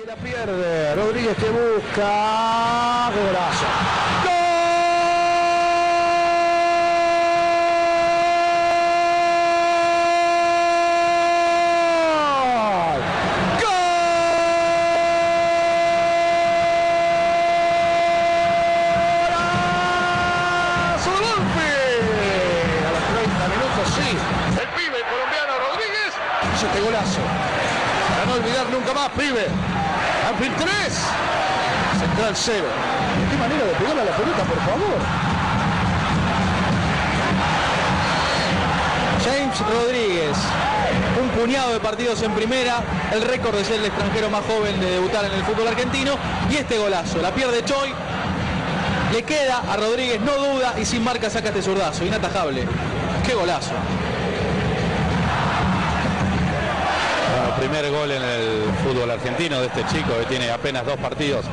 que la pierde. Rodríguez que busca. Golazo. ¡Gol! ¡Golazo Banfield! A los 30 minutos, sí. El pibe colombiano Rodríguez este golazo. Para no olvidar nunca más, pibe. Banfield 3. Central 0. ¿Qué manera de pegarle a la pelota, por favor? James Rodríguez, un puñado de partidos en primera, el récord de ser el extranjero más joven de debutar en el fútbol argentino y este golazo, la pierde Choi, le queda a Rodríguez, no duda y sin marca saca este zurdazo, inatajable. Qué golazo. Gol en el fútbol argentino de este chico que tiene apenas dos partidos